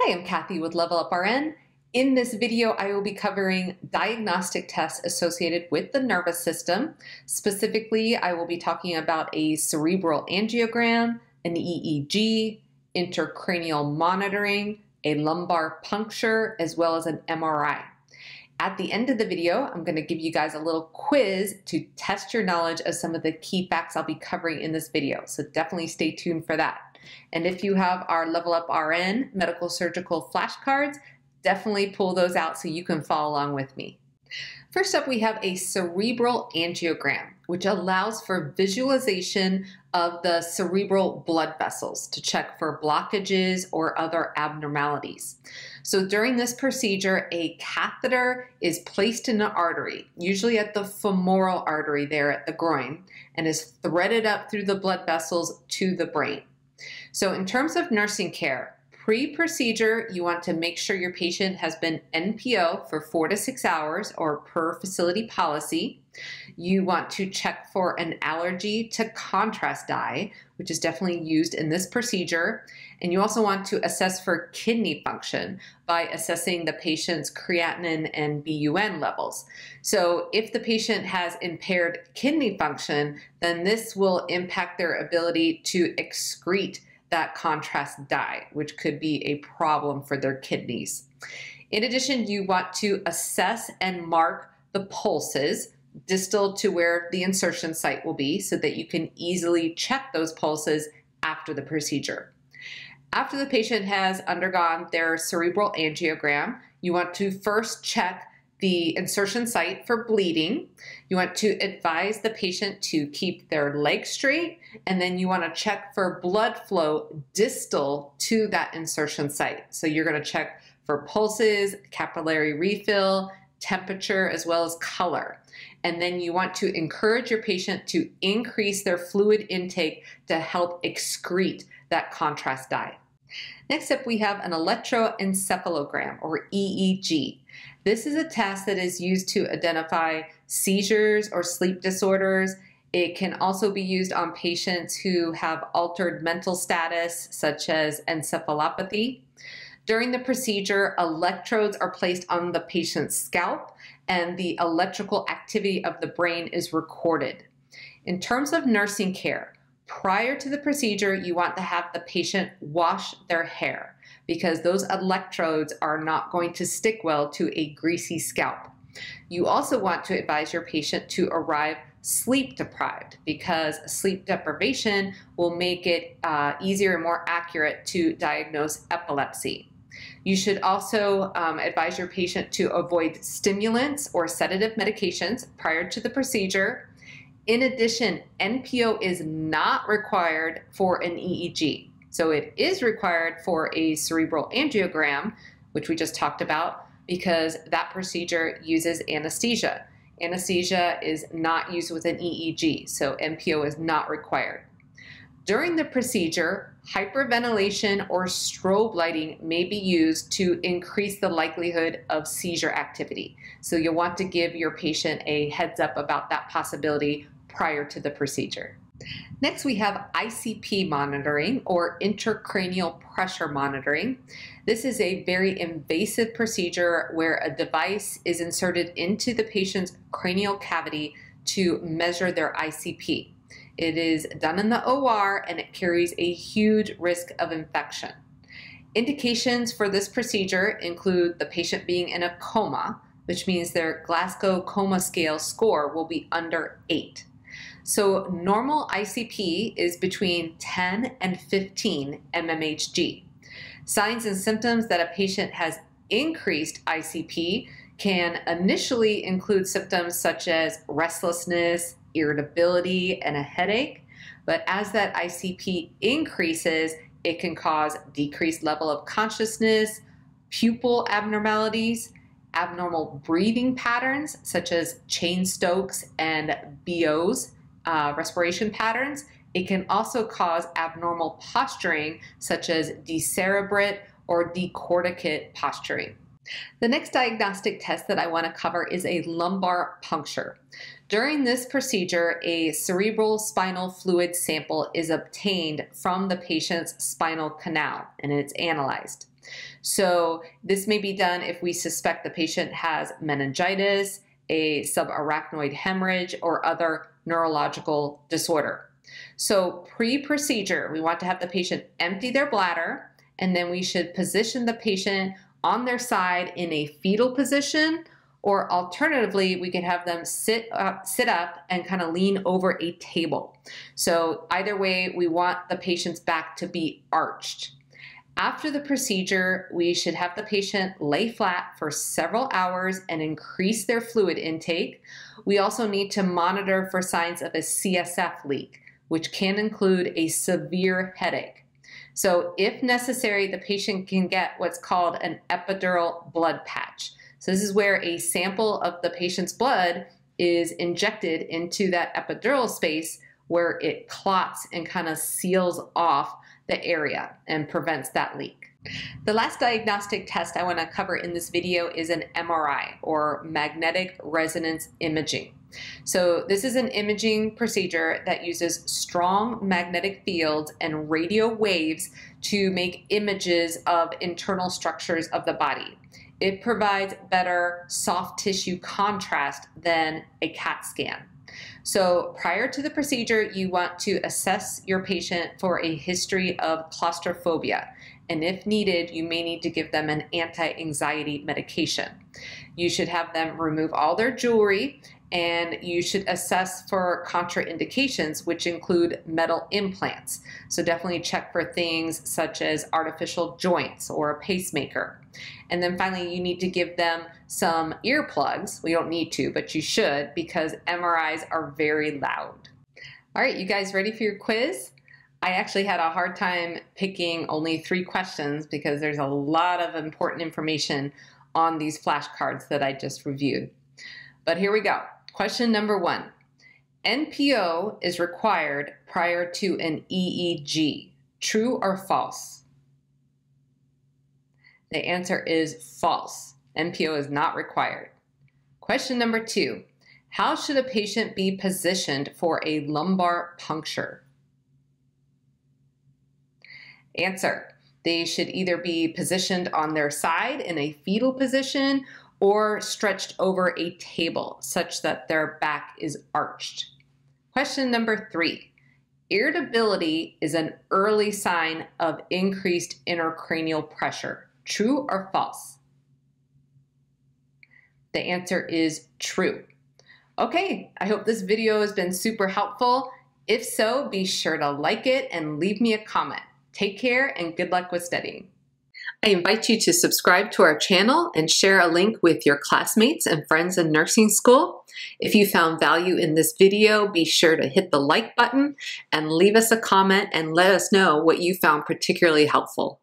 Hi, I'm Cathy with Level Up RN. In this video, I will be covering diagnostic tests associated with the nervous system. Specifically, I will be talking about a cerebral angiogram, an EEG, intracranial monitoring, a lumbar puncture, as well as an MRI. At the end of the video, I'm going to give you guys a little quiz to test your knowledge of some of the key facts I'll be covering in this video. So definitely stay tuned for that. And if you have our Level Up RN medical surgical flashcards, definitely pull those out so you can follow along with me. First up, we have a cerebral angiogram, which allows for visualization of the cerebral blood vessels to check for blockages or other abnormalities. So during this procedure, a catheter is placed in the artery, usually at the femoral artery there at the groin, and is threaded up through the blood vessels to the brain. So in terms of nursing care, Pre-procedure, you want to make sure your patient has been NPO for four to six hours or per facility policy. You want to check for an allergy to contrast dye, which is definitely used in this procedure. And you also want to assess for kidney function by assessing the patient's creatinine and BUN levels. So if the patient has impaired kidney function, then this will impact their ability to excrete that contrast dye, which could be a problem for their kidneys. In addition, you want to assess and mark the pulses distal to where the insertion site will be so that you can easily check those pulses after the procedure. After the patient has undergone their cerebral angiogram, you want to first check the insertion site for bleeding. You want to advise the patient to keep their leg straight, and then you want to check for blood flow distal to that insertion site. So you're going to check for pulses, capillary refill, temperature, as well as color. And then you want to encourage your patient to increase their fluid intake to help excrete that contrast dye. Next up, we have an electroencephalogram or EEG. This is a test that is used to identify seizures or sleep disorders. It can also be used on patients who have altered mental status, such as encephalopathy. During the procedure, electrodes are placed on the patient's scalp and the electrical activity of the brain is recorded. In terms of nursing care, prior to the procedure, you want to have the patient wash their hair because those electrodes are not going to stick well to a greasy scalp. You also want to advise your patient to arrive sleep deprived because sleep deprivation will make it uh, easier and more accurate to diagnose epilepsy. You should also um, advise your patient to avoid stimulants or sedative medications prior to the procedure. In addition, NPO is not required for an EEG. So it is required for a cerebral angiogram, which we just talked about, because that procedure uses anesthesia. Anesthesia is not used with an EEG, so NPO is not required. During the procedure, hyperventilation or strobe lighting may be used to increase the likelihood of seizure activity. So you'll want to give your patient a heads up about that possibility prior to the procedure. Next, we have ICP monitoring or intracranial pressure monitoring. This is a very invasive procedure where a device is inserted into the patient's cranial cavity to measure their ICP. It is done in the OR and it carries a huge risk of infection. Indications for this procedure include the patient being in a coma, which means their Glasgow Coma Scale score will be under 8. So normal ICP is between 10 and 15 mmHg. Signs and symptoms that a patient has increased ICP can initially include symptoms such as restlessness, irritability, and a headache. But as that ICP increases, it can cause decreased level of consciousness, pupil abnormalities, abnormal breathing patterns such as Cheyne-Stokes and Biot's, uh, respiration patterns. It can also cause abnormal posturing, such as decerebrate or decorticate posturing. The next diagnostic test that I want to cover is a lumbar puncture. During this procedure, a cerebral spinal fluid sample is obtained from the patient's spinal canal and it's analyzed. So this may be done if we suspect the patient has meningitis, a subarachnoid hemorrhage, or other neurological disorder. So pre-procedure, we want to have the patient empty their bladder, and then we should position the patient on their side in a fetal position or alternatively we could have them sit up sit up and kind of lean over a table so either way we want the patient's back to be arched after the procedure we should have the patient lay flat for several hours and increase their fluid intake we also need to monitor for signs of a csf leak which can include a severe headache so if necessary, the patient can get what's called an epidural blood patch. So this is where a sample of the patient's blood is injected into that epidural space where it clots and kind of seals off the area and prevents that leak. The last diagnostic test I want to cover in this video is an MRI or magnetic resonance imaging. So this is an imaging procedure that uses strong magnetic fields and radio waves to make images of internal structures of the body. It provides better soft tissue contrast than a CAT scan. So prior to the procedure, you want to assess your patient for a history of claustrophobia. And if needed, you may need to give them an anti-anxiety medication. You should have them remove all their jewelry and you should assess for contraindications, which include metal implants. So definitely check for things such as artificial joints or a pacemaker. And then finally, you need to give them some earplugs. We don't need to, but you should because MRIs are very loud. All right, you guys ready for your quiz? I actually had a hard time picking only three questions because there's a lot of important information on these flashcards that I just reviewed. But here we go. Question number one. NPO is required prior to an EEG. True or false? The answer is false. NPO is not required. Question number two. How should a patient be positioned for a lumbar puncture? Answer. They should either be positioned on their side in a fetal position or stretched over a table such that their back is arched. Question number three. Irritability is an early sign of increased intracranial pressure. True or false? The answer is true. Okay, I hope this video has been super helpful. If so, be sure to like it and leave me a comment. Take care and good luck with studying. I invite you to subscribe to our channel and share a link with your classmates and friends in nursing school. If you found value in this video, be sure to hit the like button and leave us a comment and let us know what you found particularly helpful.